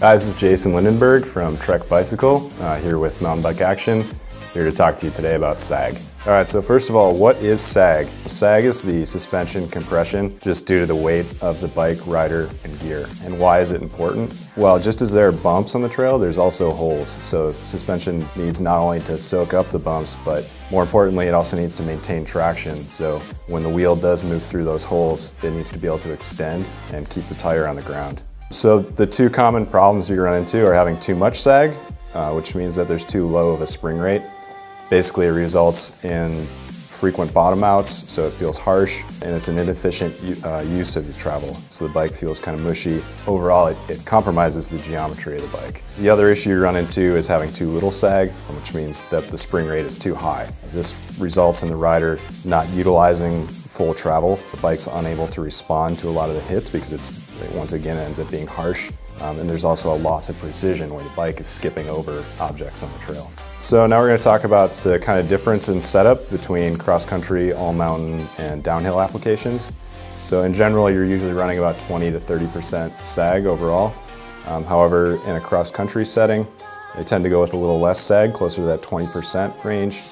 Guys, this is Jason Lindenberg from Trek Bicycle, uh, here with Mountain Bike Action, here to talk to you today about SAG. All right, so first of all, what is SAG? SAG is the suspension compression just due to the weight of the bike, rider, and gear. And why is it important? Well, just as there are bumps on the trail, there's also holes. So suspension needs not only to soak up the bumps, but more importantly, it also needs to maintain traction. So when the wheel does move through those holes, it needs to be able to extend and keep the tire on the ground. So the two common problems you run into are having too much sag, uh, which means that there's too low of a spring rate. Basically, it results in frequent bottom outs, so it feels harsh, and it's an inefficient uh, use of the travel, so the bike feels kind of mushy. Overall, it, it, compromises the geometry of the bike. The other issue you run into is having too little sag, which means that the spring rate is too high. This results in the rider not utilizing full travel. The bike's unable to respond to a lot of the hits because it's, once again, ends up being harsh. Um, and there's also a loss of precision where the bike is skipping over objects on the trail. So now we're going to talk about the kind of difference in setup between cross-country, all-mountain, and downhill applications. So in general, you're usually running about 20 to 30% sag overall. Um, however, in a cross-country setting, they tend to go with a little less sag, closer to that 20% range,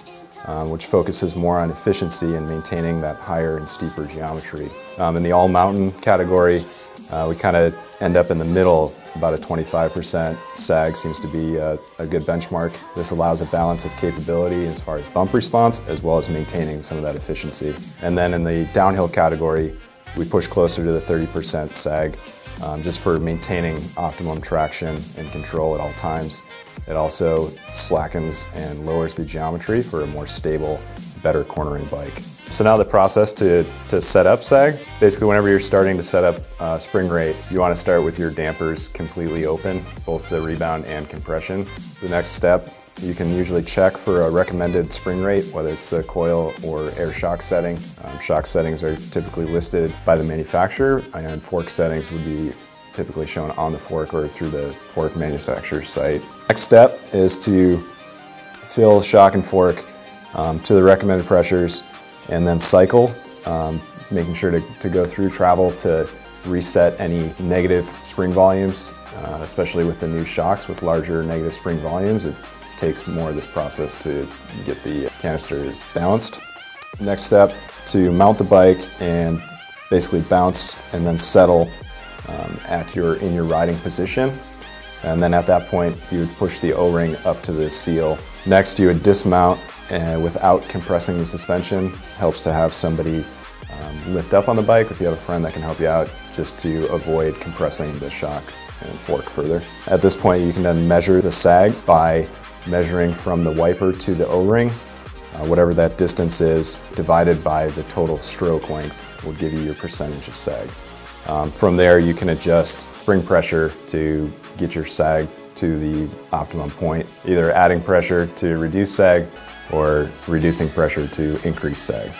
um, which focuses more on efficiency and maintaining that higher and steeper geometry. Um, in the all-mountain category, uh, we kind of end up in the middle, about a 25% sag seems to be a, a, good benchmark. This allows a balance of capability as far as bump response, as well as maintaining some of that efficiency. And then in the downhill category, we push closer to the 30% sag, um, just for maintaining optimum traction and control at all times. It also slackens and lowers the geometry for a more stable, better cornering bike. So now the process to, to set up SAG, basically whenever you're starting to set up uh, spring rate, you want to start with your dampers completely open, both the rebound and compression. The next step, you can usually check for a recommended spring rate, whether it's the coil or air shock setting. Um, shock settings are typically listed by the manufacturer, and fork settings would be typically shown on the fork or through the fork manufacturer site. Next step is to fill shock and fork um, to the recommended pressures and then cycle, um, making sure to, to go through travel to reset any negative spring volumes, uh, especially with the new shocks with larger negative spring volumes. It takes more of this process to get the canister balanced. Next step, to mount the bike and basically bounce and then settle um, at your in your riding position. And then at that point, you would push the O-ring up to the seal. Next, you would dismount and without compressing the suspension. Helps to have somebody um, lift up on the bike if you have a friend that can help you out just to avoid compressing the shock and fork further. At this point you can then measure the sag by measuring from the wiper to the O-ring. Uh, whatever that distance is divided by the total stroke length will give you your percentage of sag. Um, from there you can adjust spring pressure to get your sag to the optimum point, either adding pressure to reduce sag or reducing pressure to increase sag.